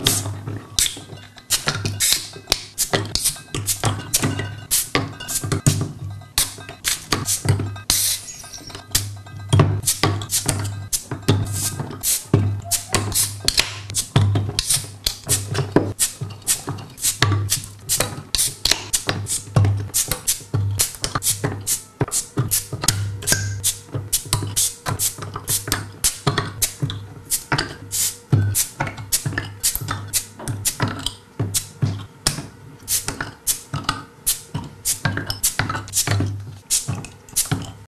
Peace.